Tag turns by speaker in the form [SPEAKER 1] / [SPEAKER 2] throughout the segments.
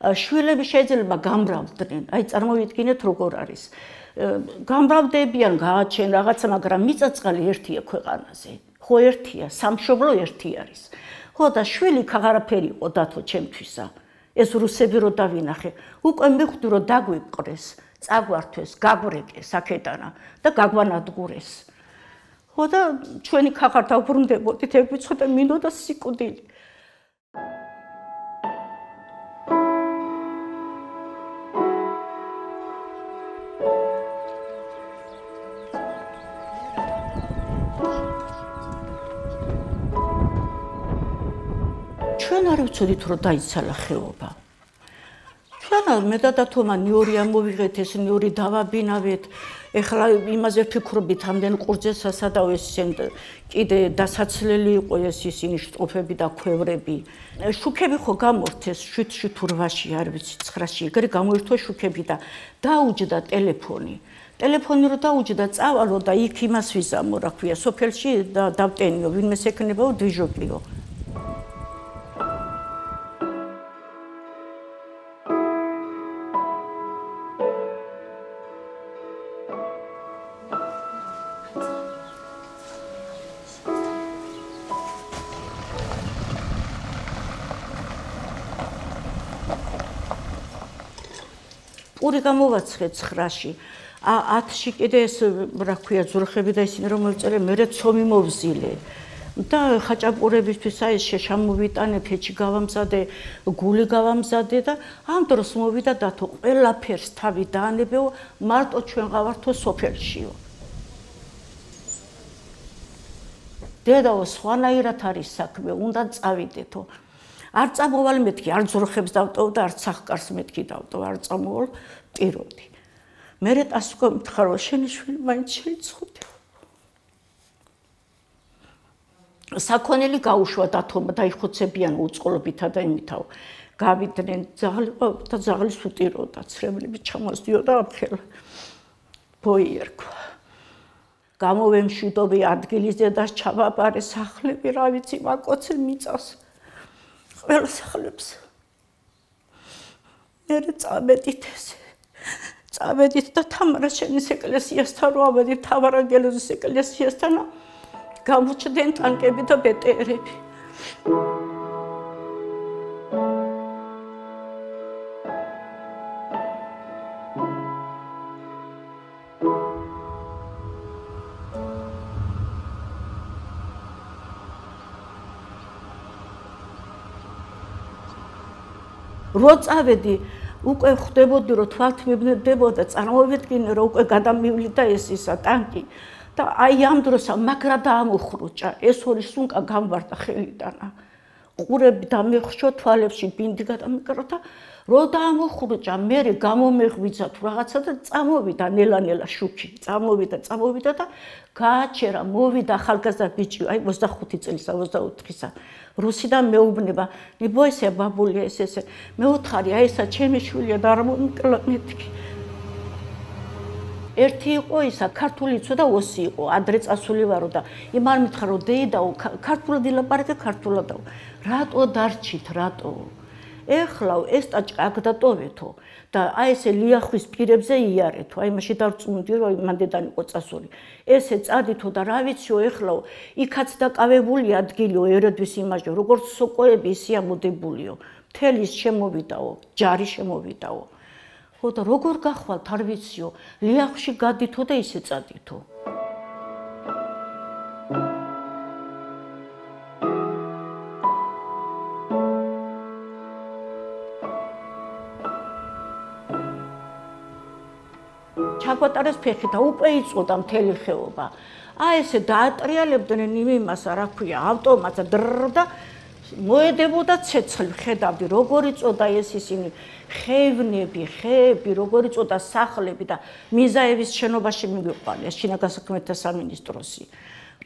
[SPEAKER 1] შვილები შეიძლება გამრავლდნენ. აი წარმოვიდგინეთ როგორ არის. გამრავლდებიან გააჩენ რაღაცა, მაგრამ მიწაწყალი ერთია ქვეყანაზე. ხო ერთია, სამშობლო ერთი არის. ხო და შვილი ქაღარაფერი იყო დათო ჩემთვისა. ეს რუსები რო დავინახე, უკვე მიხვდი რომ დაგვიყრეს, წაგვართვეს, გაგვრეკეს აქედანა და გაგვანადგურეს. ხო და ჩვენი ქაღარ დაუბრუნდებოდით, ეგ ვიცხოთ და სიკვდილი. ჩვენ არ ვიცოდით რომ დაიცალა ხეობა. ჩვენ მე და დათომა ნიორი ამოვიღეთ ეს ნიორი დავაბინავეთ. ეხლა იმაზე ფიქრობთ ამდენ ყურძესა სადაო ეს კიდე დასაცლელი იყო ეს ისინი შტოფები და ქვევრები. შუქები ხო გამორთეს 7-7 8-ში არ ვიცი 9-ში. ეგრე გამოირთვა შუქები და დაუჯდა ტელეფონი. ტელეფონი რო დაუჯდა წავალო და იქ იმას ვიზამო რა ქვია სოფელში და დავტენიო ვინმე შექნებაო დიჟოკიო. პური გამოვაცხე 9-ში. ა 10-ში კიდე ეს რა ქვია ზურხები და ისინი რომ მოწერე მე ცომი მოვზილე. და ხაჭაპურებისთვის აი შეშამოვიტანე ფეჩი გავამზადე, გული გავამზადე და ამ დროს მოვიდა დათო ყველაფერს თავი დაანებეო მარტო ჩვენ გავართო სოფელშიო. დედაო სხვანაირად არის საქმე, უნდა წავიდეთო. არ წამოვალ მეთქი, არ ძროხებს დავტოვ და არ სახკარს მეთქი დავტოვ, არ წამოვალ პიროდი. მე რეტას უკვე მითხარ, რომ შენი შვილი მაინც შეიცხოვდი. საქონელი გაუშვა დათომა დაიხოცებიან უწყლობითა და იმითაო. გავიდნენ ძაღლი და ძაღლის უტიროდა, ცრემლები ჩამოსდიოდა აფხელა. ბოიერქვა. გამოვემშვიდობი ადგილის დედას ჩავაპარე სახლები, რა ვიცი, მაკოცე მიწას. ყველა სახლებს. მე წამედით ეს. წამედით და თამარა შენის ეკლესიასთან რო ავედი თავარანგელოზის ეკლესიასთან გამოჩდნენ ტანკები და ბეტერები. რო წავედი უკვე ხვდებოდი რომ თვალთმებდებოდა წარმოვიდგინე რომ უკვე გადამივლიდა ეს ისა ტანკი. და აი ამ დროს მაგრა დაამოხრუჭა? ეს ორი სუნკა გამვარდა ხელიდანა. ყურები დამეხშო თვალებში ბინდი გადამიკრა და რო დაამოხრუჭა მე გამომეღვიძა თუ რაღაცა და წამოვიდა ნელა-ნელა შუქი. წამოვიდა წამოვიდა და გააჩერა მოვიდა ახალგაზრდა ბიჭი აი 25 წელისა 24-ისა რუსიდან მეუბნება. ნიბოესე ბაბული ეს ეს მე უთხარი აი ესა ჩემი შვილია და არ მომკლამეთქი ერთი იყო ისა ქართული იცო და ოსი იყო. ადრე წასული ვარო და იმ არ მითხრა რომ დეიდაო ქართულად ილაპარაკე ქართულადაო რატო დარჩით რატო ეხლა ეს ტაჭკა აქ დატოვეთო და აი ესე ლიახვის პირებზე იარეთო. აი მაშინ დარწმუნდი რომ მანდედან იყო წასული ესე წადითო და რა ვიციო ეხლა იქაც დაკავებული ადგილიო ერედვის იმაჟე როგორც სოკოები ისე ამოდებულიო. მთელის შემოვიდაო ჯარი შემოვიდაო ხო და როგორ გახვალთ არ ვიციო. ლიახში გადითო და ისე წადითო ჩაგვატარეს ფეხი და უკვე იწოდა მთელი ხეობა. აი ესე დაატრიალებდნენ იმას, რა ქვია, ავტომატს დრ და მოედებოდა ცეცხლი, ხედავდი როგორი წოდა ეს ისინი ხევნები, ხეები, როგორი წოდა სახლები და მიზაევის შენობაში მიგვიყვანეს შინაგან საქმეთა სამინისტროსი.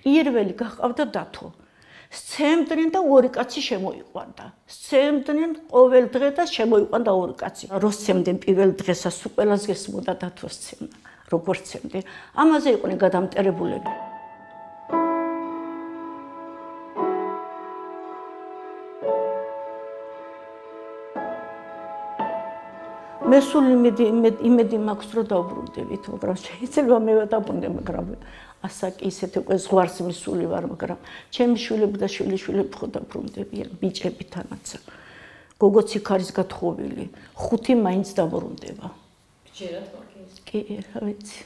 [SPEAKER 1] პირველი გაყავდა დათო. სცემდნენ და ორი კაცი შემოიყვანდა. სცემდნენ ყოველ დღე და შემოიყვანდა ორი კაცი. რო სცემდნენ პირველ დღესას უყველას გესმოდა დათოს სცემა. როგორ სცემდნენ? ამაზე იყვნენ გადამტერებულები. მე სულ იმედი იმედი მაქვს რომ დაუბრუნდებით, მაგრამ შეიძლება მე დავბრუნდე, მაგრამ ასაკი ისეთი უკვე ზღვარს მისული ვარ, მაგრამ ჩემი შვილები და შვილიშვილები ხო დაბრუნდებიან, ბიჭები თანაც. გოგოც იქ არის გათხოვილი, ხუთი მაინც დაბრუნდება.
[SPEAKER 2] ჯერათ მაგის.
[SPEAKER 1] კი, რა ვიცი.